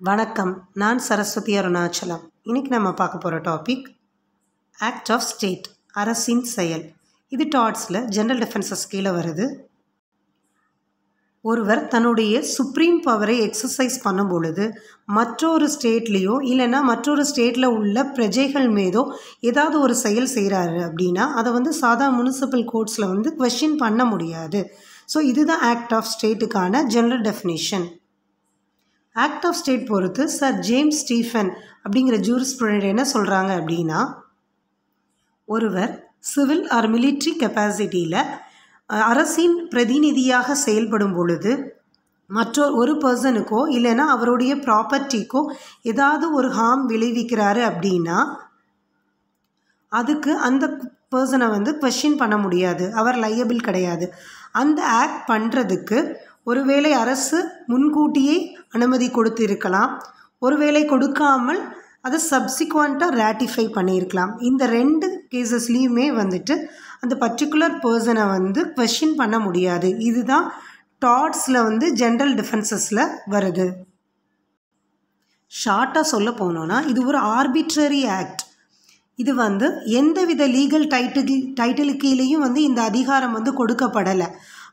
வணக்கம். நான் சரஸ்வதி அருணாச்சலம். இன்றைக்கி நம்ம பார்க்க போகிற டாபிக் ஆக்ட் ஆஃப் ஸ்டேட் அரசின் செயல். இது டாட்ஸில் ஜென்ரல் டிஃபென்சஸ் கீழே வருது. ஒருவர் தன்னுடைய சுப்ரீம் பவரை எக்ஸசைஸ் பண்ணும் பொழுது மற்றொரு ஸ்டேட்லேயோ இல்லைன்னா மற்றொரு ஸ்டேட்டில் உள்ள பிரஜைகள் மீதோ ஏதாவது ஒரு செயல் செய்கிறாரு அப்படின்னா அதை வந்து சாதா முனிசிபல் கோர்ட்ஸில் வந்து கொஷின் பண்ண முடியாது. ஸோ இதுதான் act of ஸ்டேட்டுக்கான general definition act of state பொறுத்து சார் ஜேம்ஸ் ஸ்டீஃபன் அப்படிங்கிற ஜூரிஸ்ப்ரூடெண்ட் என்ன சொல்கிறாங்க அப்படின்னா ஒருவர் சிவில் ஆர் மிலிட்ரி கெப்பாசிட்டியில் அரசின் பிரதிநிதியாக செயல்படும் பொழுது மற்றொரு ஒரு பர்சனுக்கோ இல்லைன்னா அவருடைய ப்ராப்பர்ட்டிக்கோ ஏதாவது ஒரு ஹார்ம் விளைவிக்கிறாரு அப்படின்னா அதுக்கு அந்த பர்சனை வந்து கொஷின் பண்ண முடியாது. அவர் லையபிள் கிடையாது. அந்த ஆக்ட் பண்ணுறதுக்கு ஒருவேளை அரசு முன்கூட்டியே அனுமதி கொடுத்திருக்கலாம். ஒருவேளை கொடுக்காமல் அதை சப்சிக்வெண்ட்டாக ரேட்டிஃபை பண்ணியிருக்கலாம். இந்த ரெண்டு கேசஸ்லேயுமே வந்துட்டு அந்த பர்டிகுலர் பர்சனை வந்து கொஷின் பண்ண முடியாது. இதுதான் டாட்ஸில் வந்து ஜென்ரல் டிஃபென்சஸில் வருது. ஷார்ட்டாக சொல்ல போனோன்னா இது ஒரு ஆர்பிட்ரரி ஆக்ட் இது வந்து எந்தவித லீகல் டைட்டில் டைட்டில் கீழேயும் வந்து இந்த அதிகாரம் வந்து கொடுக்கப்படலை.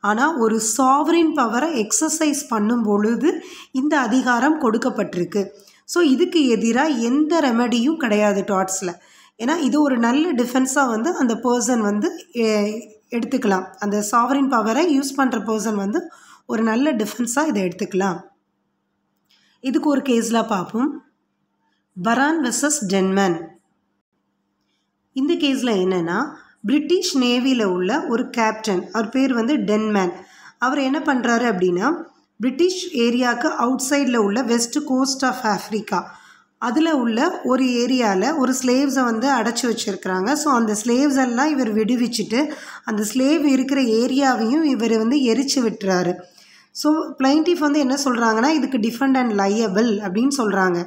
ஆனால் ஒரு சாவரின் பவரை எக்ஸசைஸ் பண்ணும் பொழுது இந்த அதிகாரம் கொடுக்கப்பட்டிருக்கு. ஸோ இதுக்கு எதிராக எந்த ரெமடியும் கிடையாது டாட்ஸில் ஏன்னா இது ஒரு நல்ல டிஃபென்ஸாக வந்து அந்த பர்சன் வந்து எடுத்துக்கலாம். அந்த சாவரின் பவரை யூஸ் பண்ணுற பர்சன் வந்து ஒரு நல்ல டிஃபென்ஸாக இதை எடுத்துக்கலாம். இதுக்கு ஒரு கேஸில் பார்ப்போம். பரான் வெர்சஸ் டென்மன் இந்த கேஸில் என்னென்னா பிரிட்டிஷ் நேவியில் உள்ள ஒரு கேப்டன். அவர் பேர் வந்து டென்மேன். அவர் என்ன பண்ணுறாரு அப்படின்னா பிரிட்டிஷ் ஏரியாவுக்கு அவுட் சைடில் உள்ள வெஸ்ட் கோஸ்ட் ஆஃப் ஆஃப்ரிக்கா அதில் உள்ள ஒரு ஏரியாவில் ஒரு ஸ்லேவ்ஸை வந்து அடைச்சி வச்சுருக்கிறாங்க. ஸோ அந்த ஸ்லேவ்ஸ் எல்லாம் இவர் விடுவிச்சுட்டு அந்த ஸ்லேவ் இருக்கிற ஏரியாவையும் இவர் வந்து எரிச்சு விட்டுறாரு. ஸோ பிளைண்டிஃப் வந்து என்ன சொல்கிறாங்கன்னா இதுக்கு டிஃபெண்ட் அண்ட் லையபிள் அப்படின்னு சொல்கிறாங்க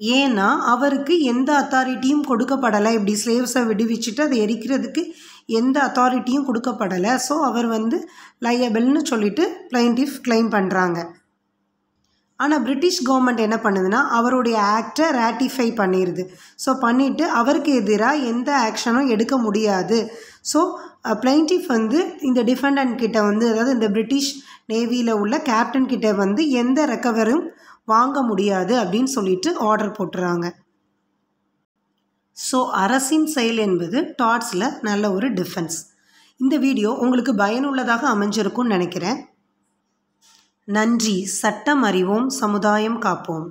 ஏன்னா அவருக்கு எந்த அத்தாரிட்டியும் கொடுக்கப்படலை. இப்படி ஸ்லேவ்ஸை விடுவிச்சுட்டு அதை எரிக்கிறதுக்கு எந்த அத்தாரிட்டியும் கொடுக்கப்படலை. ஸோ அவர் வந்து லையபிள்னு சொல்லிட்டு பிளைண்டிஃப் கிளைம் பண்ணுறாங்க ஆனால் பிரிட்டிஷ் கவர்மெண்ட் என்ன பண்ணுதுன்னா அவருடைய ஆக்டை ரேட்டிஃபை பண்ணிடுது ஸோ பண்ணிவிட்டு அவருக்கு எதிராக எந்த ஆக்ஷனும் எடுக்க முடியாது. ஸோ பிளைண்டிஃப் வந்து இந்த டிஃபெண்டன்ட் கிட்ட வந்து அதாவது இந்த பிரிட்டிஷ் நேவியில் உள்ள கேப்டன் கிட்ட வந்து எந்த ரெக்கவரும் வாங்க முடியாது அப்படின்னு சொல்லிட்டு ஆர்டர் போட்டுறாங்க. ஸோ அரசின் செயல் என்பது டாட்ஸில் நல்ல ஒரு டிஃபென்ஸ் இந்த வீடியோ உங்களுக்கு பயனுள்ளதாக அமைஞ்சிருக்கும்னு நினைக்கிறேன். நன்றி. சட்டம் அறிவோம் சமுதாயம் காப்போம்.